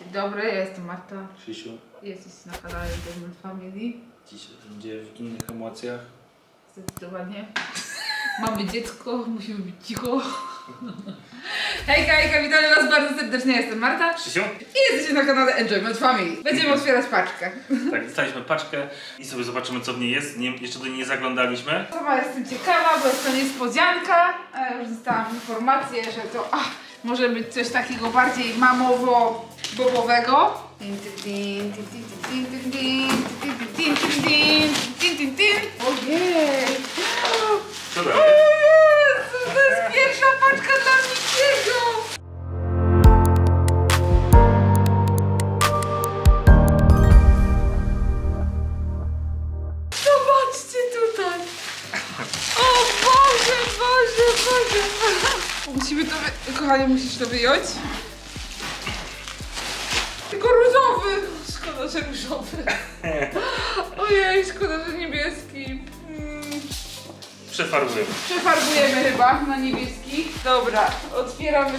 Dzień dobry, ja jestem Marta. Krzysiu, Jesteś na kanale Diamond Family. dzisiaj będzie w innych emocjach. Zdecydowanie. Mamy dziecko, musimy być cicho. Hejka, hejka, witamy was bardzo serdecznie, jestem Marta. Krzysiu? I jesteście na kanale Enjoyment Family. Będziemy otwierać paczkę. Tak, dostaliśmy paczkę i sobie zobaczymy co w niej jest. Nie, jeszcze do niej nie zaglądaliśmy. Sama jestem ciekawa, bo jest to niespodzianka. A ja już dostałam informację, że to ach, może być coś takiego bardziej mamowo-bobowego bobowego. Ojej! Co to? To jest pierwsza paczka dla tutaj! O Boże, Boże, Boże! Kochanie, musisz to wyjąć? Tylko różowy! Szkoda, że różowy. Ojej, szkoda, że niebieski. Mm. Przefarbujemy. Przefarbujemy chyba na niebieski. Dobra, otwieramy.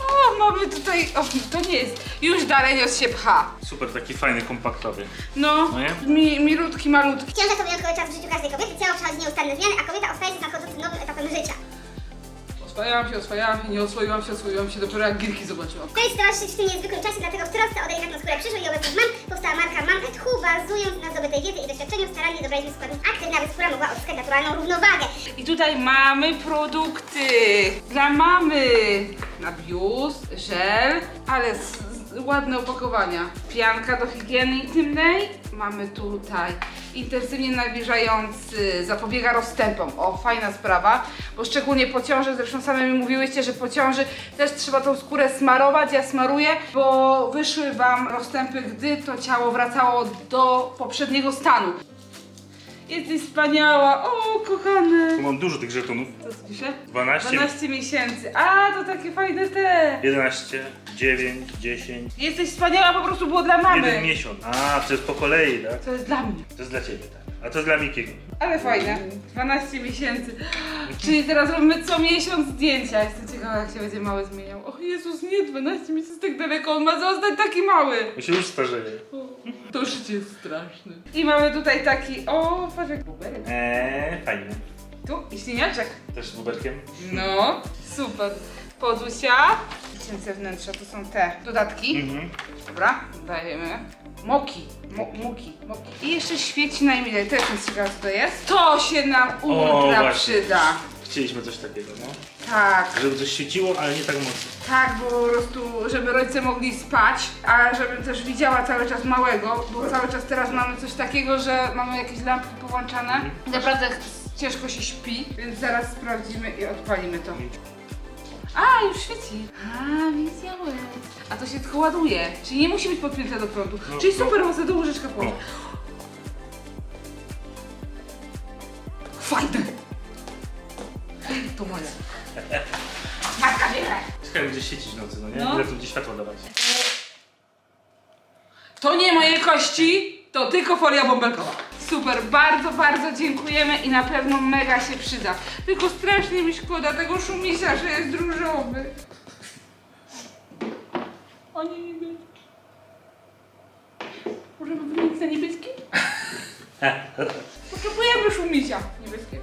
O, mamy tutaj. O, to nie jest. Już dalej nios się pcha. Super, taki fajny, kompaktowy. No, No nie? mi, milutki, malutki. Ciąża to wyjątkowy czas w życiu każdej kobiety. Ciało przechodzi nieustanne zmiany, a kobieta ostaje się z nadchodzącym nowym etapem życia. Oswajałam się, oswajałam się, nie oswoiłam się, oswoiłam się dopiero jak gierki zobaczyłam. W tej sytuacji w tym niezwykłym czasie, dlatego w trosce o delikatną skórę przyszłej i obecnych mam powstała marka Mam Hu, bazując na zdobytej wiedzy i doświadczeniu starannie dobraliśmy składnik aktywny, aby skóra mogła odzyskać naturalną równowagę. I tutaj mamy produkty dla mamy. Na biust, żel, ale z, z, ładne opakowania. Pianka do higieny intymnej. Mamy tutaj intensywnie nawilżający, zapobiega rozstępom. O, fajna sprawa, bo szczególnie po ciąży, zresztą same mi mówiłyście, że po ciąży też trzeba tą skórę smarować. Ja smaruję, bo wyszły Wam rozstępy, gdy to ciało wracało do poprzedniego stanu. Jesteś wspaniała, o kochane. Tu mam dużo tych żetonów. Co pisze? 12, 12 miesięcy. A, to takie fajne te. 11, 9, 10, Jesteś wspaniała, po prostu było dla mamy. jeden miesiąc. A, to jest po kolei, tak? To jest dla mnie. To jest dla ciebie, tak. A to jest dla Mikiego. Ale fajne. 12 miesięcy. Czyli teraz robimy co miesiąc zdjęcia. Jestem ciekawa, jak się będzie mały zmieniał. O Jezus, nie, 12 miesięcy tak daleko. On ma zostać taki mały. My się już starzeje. To życie jest straszne. I mamy tutaj taki, o, patrz jak buberek. Eee, fajnie. Tu i śliniaczek. Też z buberkiem. No, super. Podusia. Cięce wnętrza to są te dodatki. Mhm. Dobra, dajemy. Moki. Mo, muki, moki. I jeszcze świeci najmilej. To jest ciekawe co to jest. To się nam ultra właśnie. przyda. Chcieliśmy coś takiego, no. Tak, Żeby coś świeciło, ale nie tak mocno. tak, bo po prostu, żeby rodzice mogli spać, a żebym też widziała cały czas małego, bo cały czas teraz mamy coś takiego, że mamy jakieś lampki połączane. Naprawdę ciężko się śpi, więc zaraz sprawdzimy i odpalimy to. A, już świeci. A to się tylko ładuje, czyli nie musi być podpięte do prądu. No, czyli no. super, można do łóżeczka położyć. Fajne! To moje. Matka wiele. Ciekawe, gdzie w nocy, no nie? No. Ile tu gdzie światło dawać. To nie moje kości, to tylko folia bąbelkowa. Super, bardzo, bardzo dziękujemy i na pewno mega się przyda. Tylko strasznie mi szkoda tego szumisia, że jest różowy. O nie, niebieski. Możemy wymienić na niebieski? Potrzebujemy szumisia niebieskiego.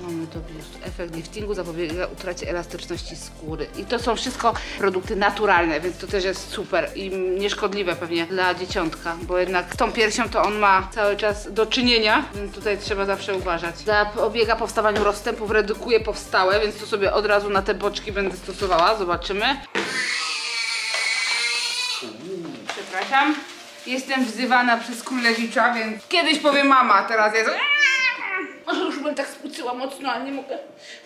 Mamy to biust. Efekt liftingu zapobiega utracie elastyczności skóry. I to są wszystko produkty naturalne, więc to też jest super i nieszkodliwe pewnie dla dzieciątka, bo jednak z tą piersią to on ma cały czas do czynienia, więc tutaj trzeba zawsze uważać. Zapobiega powstawaniu rozstępów, redukuje powstałe, więc to sobie od razu na te boczki będę stosowała. Zobaczymy. Przepraszam. Jestem wzywana przez królewicza, więc kiedyś powie mama, teraz jest. Już bym tak spucyła mocno, ale nie mogę.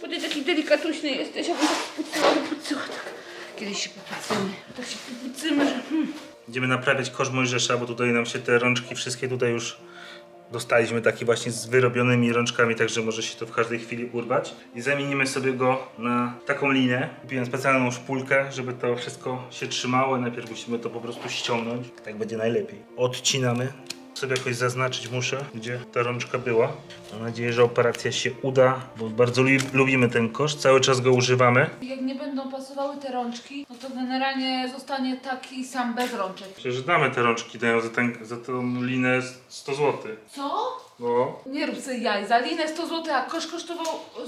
Bo ty taki delikatuśny jesteś, ja bym tak spucyła, spucyła tak. Kiedyś się popucymy. Tak się popucymy, że... Hmm. Będziemy naprawiać kosz Mojżesza, bo tutaj nam się te rączki wszystkie tutaj już dostaliśmy takie właśnie z wyrobionymi rączkami, także może się to w każdej chwili urwać. I zamienimy sobie go na taką linę. Kupiłem specjalną szpulkę, żeby to wszystko się trzymało. Najpierw musimy to po prostu ściągnąć. Tak będzie najlepiej. Odcinamy Sobie jakoś zaznaczyć muszę, gdzie ta rączka była. Mam nadzieję, że operacja się uda, bo bardzo lu- lubimy ten kosz, cały czas go używamy. Jak nie będą pasowały te rączki, no to generalnie zostanie taki sam bez rączek. Przecież damy te rączki, dają za, ten, za tą linę 100 zł. Co? No. Nie rób sobie jaj. Za linę 100 zł, a kosz kosztował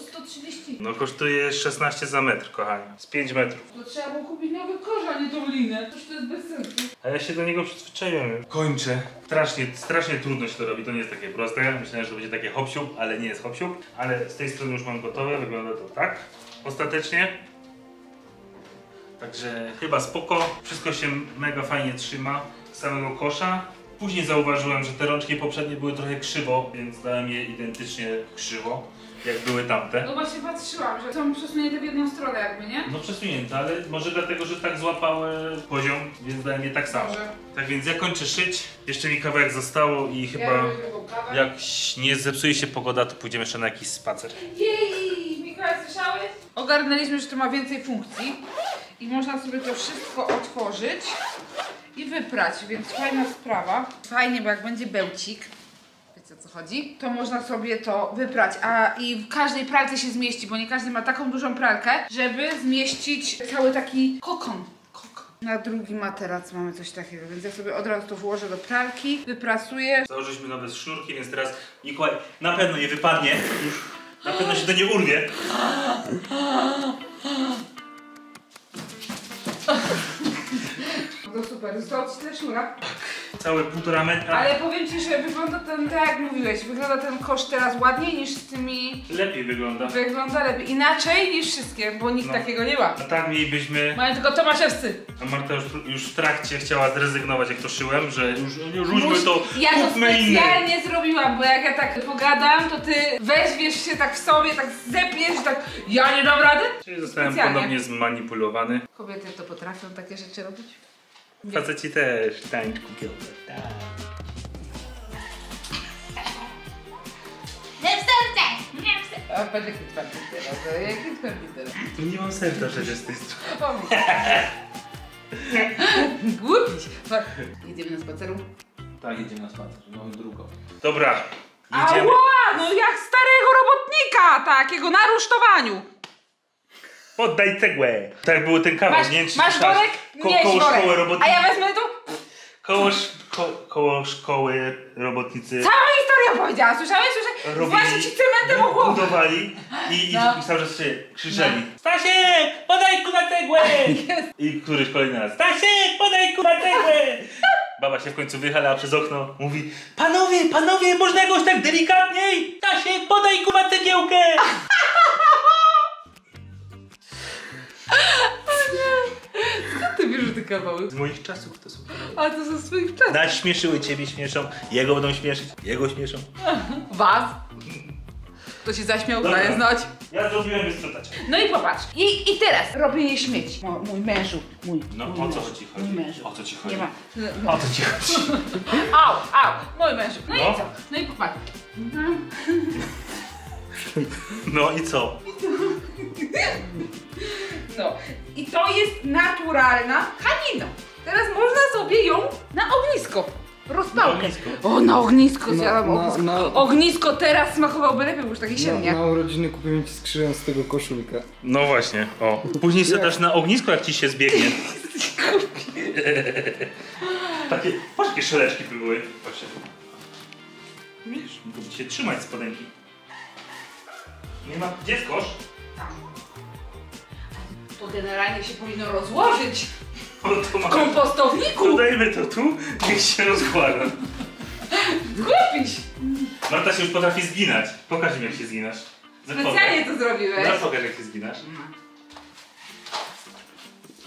130. No kosztuje 16 za metr, kochani. Z 5 metrów. To trzeba było kupić nowy kosz, a nie tą linę. Toż to jest bez sensu. A ja się do niego przyzwyczaiłem. Kończę. Strasznie, strasznie trudno się to robi, to nie jest takie proste. Myślałem, że to będzie takie hop ale nie jest hop Ale z tej strony już mam gotowe, wygląda to tak. Ostatecznie. Także chyba spoko. Wszystko się mega fajnie trzyma z samego kosza. Później zauważyłem, że te rączki poprzednie były trochę krzywo, więc dałem je identycznie krzywo, jak były tamte. No właśnie patrzyłam, że są przesunięte w jedną stronę jakby, nie? No przesunięte, ale może dlatego, że tak złapały poziom, więc dałem je tak samo. Może. Tak więc ja kończę szyć. Jeszcze mi kawałek zostało i chyba Ja lubię drugą kawę. jak nie zepsuje się pogoda, to pójdziemy jeszcze na jakiś spacer. Jej! Mikołaj, słyszałeś? Ogarnęliśmy, że to ma więcej funkcji i można sobie to wszystko otworzyć i wyprać, więc fajna sprawa. Fajnie, bo jak będzie bełcik, wiecie o co chodzi, to można sobie to wyprać, a i w każdej pralce się zmieści, bo nie każdy ma taką dużą pralkę, żeby zmieścić cały taki kokon. Kokon. Na drugi materac mamy coś takiego, więc ja sobie od razu to włożę do pralki, wyprasuję. Założyliśmy nowe sznurki, więc teraz Mikołaj na pewno nie wypadnie. Już na pewno się to nie urwie. Super, zostało ci tyle sznura. Całe półtora metra. Ale powiem ci, że wygląda ten, tak jak mówiłeś, wygląda ten kosz teraz ładniej niż z tymi... Lepiej wygląda. Wygląda lepiej, inaczej niż wszystkie, bo nikt No. takiego nie ma. A tak mielibyśmy... Mają tylko Tomaszewscy. A Marta już, już w trakcie chciała zrezygnować, jak to szyłem, że już, już rzućmy to, Ja to kupmy inne. specjalnie zrobiłam, bo jak ja tak pogadam, to ty weźmiesz się tak w sobie, tak zepniesz, tak ja nie dam rady. Czyli zostałem Specjalnie. ponownie zmanipulowany. Kobiety to potrafią takie rzeczy robić. Faceci też, tańczku kiełbę, tak. A patrz jaki twardy teraz, a jaki twardy teraz. Tu nie mam serca przecież z tej strony. O, Głupiś. Patrz, Jedziemy na spaceru. Tak, jedziemy na spacer, no drugą. Dobra, jedziemy. Ała, no jak starego robotnika, takiego na rusztowaniu. Oddaj cegłę. Tak był ten kawał, Masz, nie wiem czy masz słyszałaś. worek? Ko- koło worek. szkoły A robotnicy. ja wezmę tu. Koło, sz- ko- koło szkoły robotnicy Całą historię powiedziała, słyszałeś? Słyszałeś? robili, Właśnie ci cementem o głowę. budowali i, i No. cały czas się krzyczeli. Stasiek, podaj ku na cegłę! I któryś kolejny raz. Stasiek, podaj ku na cegłę! Baba się w końcu wychala przez okno, mówi Panowie, panowie, można jakoś tak delikatniej? Stasiek, podaj ku na cegiełkę! Ty te kawały. Z moich czasów to są A to ze swoich czasów. Nas śmieszyły, ciebie śmieszą, jego będą śmieszyć, jego śmieszą. Was. To się zaśmiał, Dobra. daje znać. Ja zrobiłem wysprzątać. No i popatrz. I, i teraz robienie śmieci. Mo, mój mężu. Mój, No, mój o co mężu, ci chodzi? Mój mężu. O co ci chodzi? Nie ma. O co ci chodzi? Au, au, mój mężu. No, No. i co? No i popatrz. Mhm. No i co? No. I to jest naturalna tkanina. Teraz można sobie ją na ognisko. Rozpałkę. Na. O, na ognisko Na- zjadłam na- ognisko. na- Ognisko teraz smakowałoby lepiej, bo już takie Na, siedmie. na urodziny kupimy ci skrzyżę z tego koszulkę. No właśnie, o. Później sobie dasz na ognisko, jak ci się zbiegnie. takie, patrz jakie szeleczki były. Patrzcie. Widzisz, mogą się trzymać z podęki. Nie ma, gdzie jest kosz? To generalnie się powinno rozłożyć to w kompostowniku. Dodajmy to tu, niech się rozkłada. Głupiś. Marta się już potrafi zginać. Pokaż mi jak się zginasz. Specjalnie to zrobiłeś. No pokaż jak się zginasz.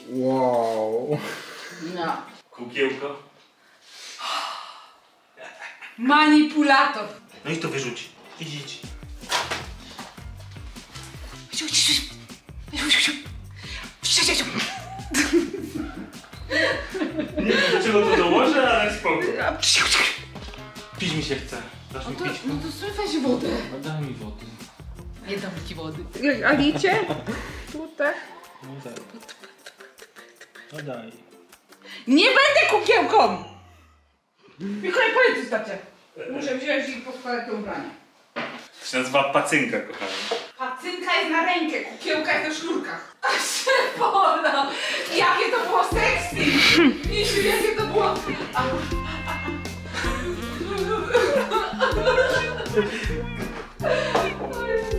Wow. No. Kukiełko. Manipulator. No i to wyrzuć. Idź, idź. Nie wiem dlaczego to dołożę, ale spoko. Pić mi się chce. Dasz No mi to, pić? no to sobie weź wodę. No daj mi wody. Nie dam ci wody. Alicie? Tutaj. No daj. No daj. Nie będę kukiełką! Mikołaj, powiedz tacie. Muszę wziąć i poskładać te ubrania. To się nazywa pacynka, kochani. Pacynka jest na rękę, kukiełka jest na sznurkach. A Szepona! Jakie to było sexy! Misiu, jakie to było...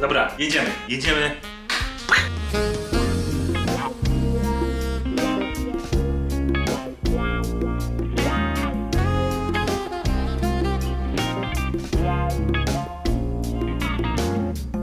Dobra, jedziemy. Jedziemy